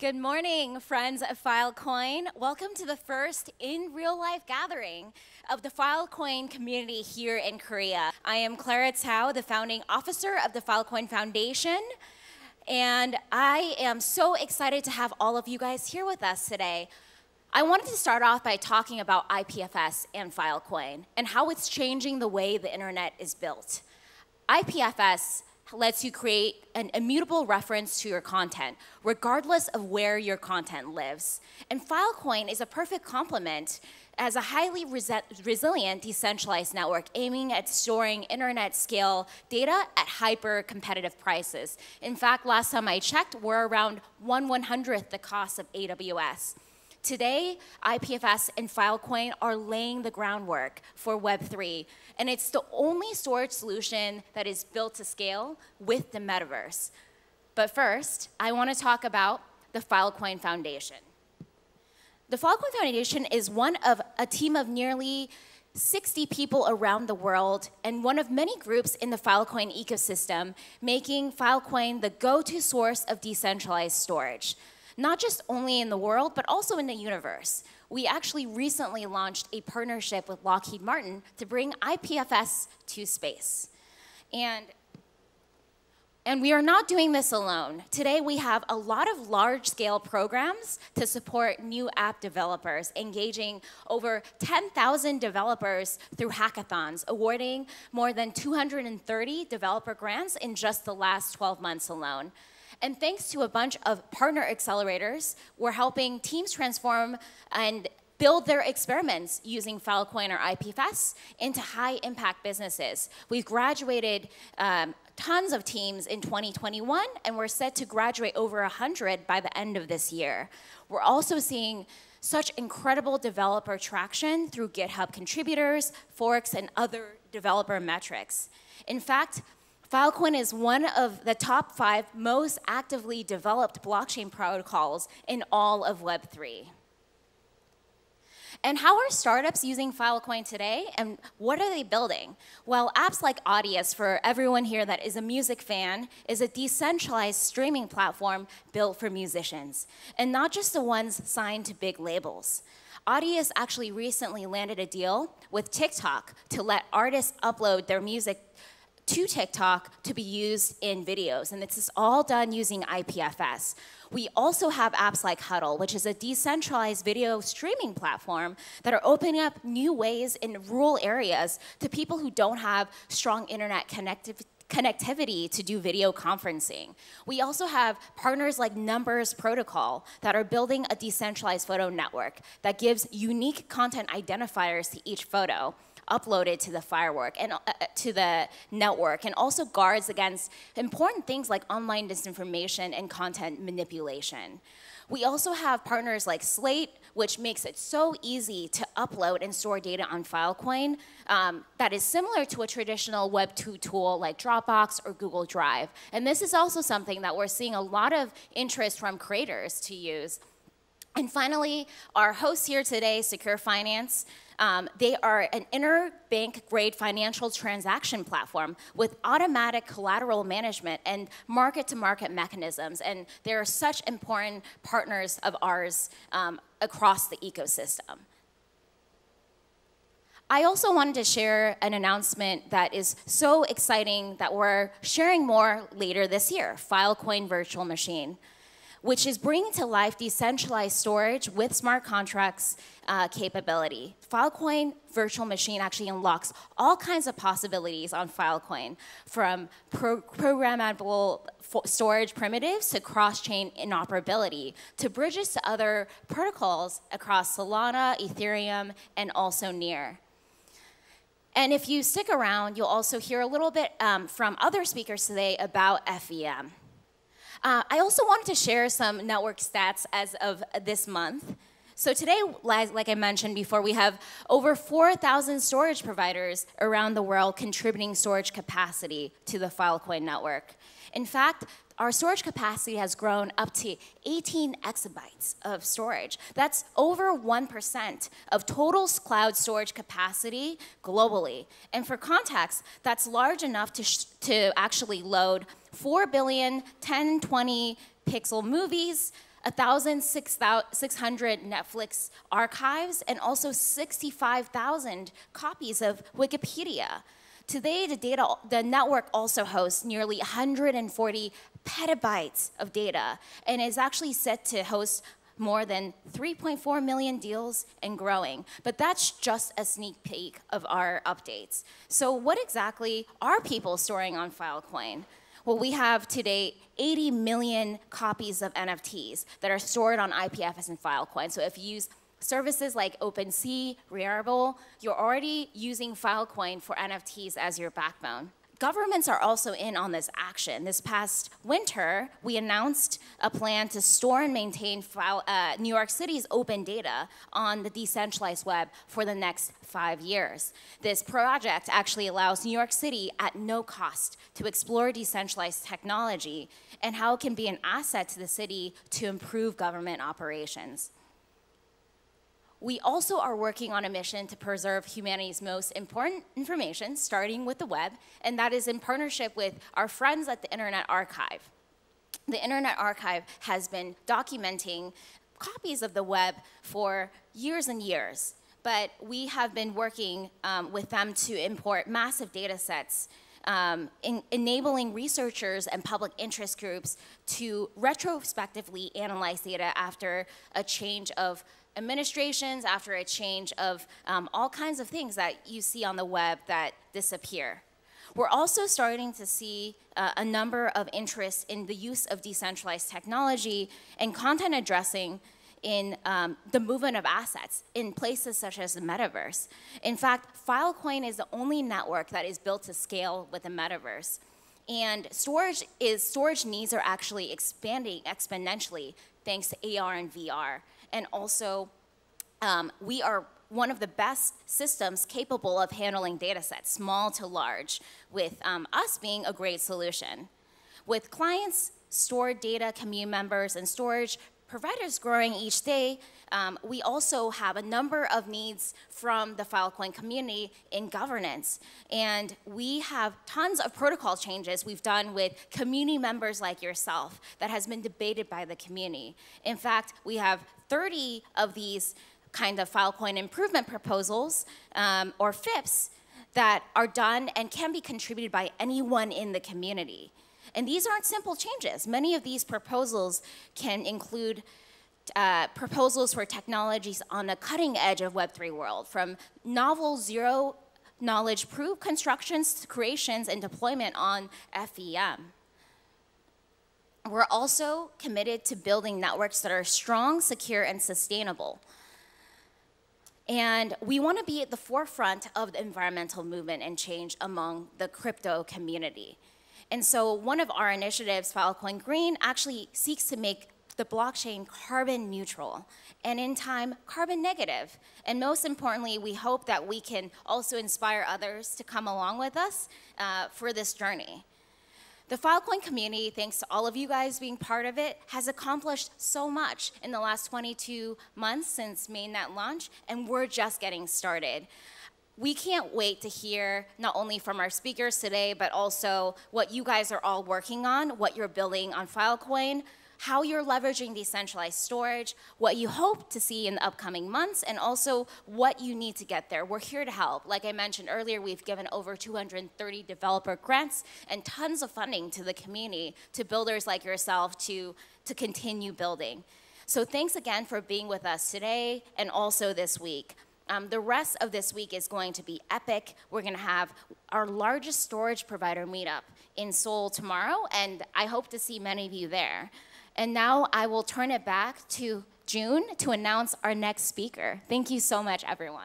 Good morning, friends of Filecoin. Welcome to the first in real life gathering of the Filecoin community here in Korea. I am Clara Tsao, the founding officer of the Filecoin Foundation. And I am so excited to have all of you guys here with us today. I wanted to start off by talking about IPFS and Filecoin and how it's changing the way the internet is built. IPFS lets you create an immutable reference to your content, regardless of where your content lives. And Filecoin is a perfect complement as a highly resi resilient decentralized network aiming at storing internet scale data at hyper competitive prices. In fact, last time I checked, we're around 1 100th the cost of AWS. Today, IPFS and Filecoin are laying the groundwork for Web3, and it's the only storage solution that is built to scale with the metaverse. But first, I want to talk about the Filecoin Foundation. The Filecoin Foundation is one of a team of nearly 60 people around the world and one of many groups in the Filecoin ecosystem, making Filecoin the go-to source of decentralized storage not just only in the world, but also in the universe. We actually recently launched a partnership with Lockheed Martin to bring IPFS to space. And and we are not doing this alone. Today, we have a lot of large scale programs to support new app developers, engaging over 10,000 developers through hackathons, awarding more than 230 developer grants in just the last 12 months alone. And thanks to a bunch of partner accelerators, we're helping teams transform and build their experiments using Filecoin or IPFS into high impact businesses. We've graduated um, tons of teams in 2021, and we're set to graduate over 100 by the end of this year. We're also seeing such incredible developer traction through GitHub contributors, forks, and other developer metrics. In fact, Filecoin is one of the top five most actively developed blockchain protocols in all of Web3. And how are startups using Filecoin today, and what are they building? Well, apps like Audius, for everyone here that is a music fan, is a decentralized streaming platform built for musicians, and not just the ones signed to big labels. Audius actually recently landed a deal with TikTok to let artists upload their music to TikTok to be used in videos. And this is all done using IPFS. We also have apps like Huddle, which is a decentralized video streaming platform that are opening up new ways in rural areas to people who don't have strong internet connectivity connectivity to do video conferencing. We also have partners like Numbers Protocol that are building a decentralized photo network that gives unique content identifiers to each photo uploaded to the firework and uh, uh, to the network and also guards against important things like online disinformation and content manipulation. We also have partners like Slate, which makes it so easy to upload and store data on Filecoin um, that is similar to a traditional Web2 tool like Dropbox or Google Drive. And this is also something that we're seeing a lot of interest from creators to use. And finally, our host here today, Secured Finance, um, they are an interbank grade financial transaction platform with automatic collateral management and market to market mechanisms. And they're such important partners of ours um, across the ecosystem. I also wanted to share an announcement that is so exciting that we're sharing more later this year, Filecoin Virtual Machine which is bringing to life decentralized storage with smart contracts uh, capability. Filecoin Virtual Machine actually unlocks all kinds of possibilities on Filecoin, from pro programmable storage primitives to cross-chain interoperability, to bridges to other protocols across Solana, Ethereum, and also Near. And if you stick around, you'll also hear a little bit um, from other speakers today about FVM. Uh, I also wanted to share some network stats as of this month. So today, like I mentioned before, we have over 4,000 storage providers around the world contributing storage capacity to the Filecoin network. In fact, our storage capacity has grown up to 18 exabytes of storage. That's over 1% of total cloud storage capacity globally. And for context, that's large enough to, to actually load 4 billion 1020 pixel movies, 1,600 Netflix archives, and also 65,000 copies of Wikipedia. Today, the, data, the network also hosts nearly 140 petabytes of data and is actually set to host more than 3.4 million deals and growing. But that's just a sneak peek of our updates. So what exactly are people storing on Filecoin? Well, we have today 80 million copies of NFTs that are stored on IPFS and Filecoin. So if you use services like OpenSea, Rarible, you're already using Filecoin for NFTs as your backbone governments are also in on this action. This past winter, we announced a plan to store and maintain file, uh, New York City's open data on the decentralized web for the next five years. This project actually allows New York City at no cost to explore decentralized technology and how it can be an asset to the city to improve government operations. We also are working on a mission to preserve humanity's most important information, starting with the web, and that is in partnership with our friends at the Internet Archive. The Internet Archive has been documenting copies of the web for years and years, but we have been working um, with them to import massive data sets um, in enabling researchers and public interest groups to retrospectively analyze data after a change of administrations, after a change of um, all kinds of things that you see on the web that disappear. We're also starting to see uh, a number of interests in the use of decentralized technology and content addressing in um, the movement of assets in places such as the metaverse. In fact, Filecoin is the only network that is built to scale with the metaverse. And storage is storage needs are actually expanding exponentially thanks to AR and VR and also um, we are one of the best systems capable of handling data sets, small to large, with um, us being a great solution. With clients, stored data, commune members, and storage providers growing each day, um, we also have a number of needs from the Filecoin community in governance. And we have tons of protocol changes we've done with community members like yourself that has been debated by the community. In fact, we have 30 of these kind of Filecoin improvement proposals, um, or FIPS, that are done and can be contributed by anyone in the community. And these aren't simple changes. Many of these proposals can include uh, proposals for technologies on the cutting edge of Web3 world, from novel zero knowledge proof constructions, creations, and deployment on FVM. We're also committed to building networks that are strong, secure, and sustainable. And we want to be at the forefront of the environmental movement and change among the crypto community. And so one of our initiatives, Filecoin Green, actually seeks to make the blockchain carbon neutral and in time carbon negative. And most importantly, we hope that we can also inspire others to come along with us uh, for this journey. The Filecoin community, thanks to all of you guys being part of it, has accomplished so much in the last 22 months since mainnet launch, and we're just getting started we can't wait to hear not only from our speakers today, but also what you guys are all working on, what you're building on Filecoin, how you're leveraging decentralized storage, what you hope to see in the upcoming months, and also what you need to get there. We're here to help. Like I mentioned earlier, we've given over 230 developer grants and tons of funding to the community, to builders like yourself to, to continue building. So thanks again for being with us today and also this week. Um, the rest of this week is going to be epic. We're going to have our largest storage provider meetup in Seoul tomorrow, and I hope to see many of you there. And now I will turn it back to June to announce our next speaker. Thank you so much, everyone.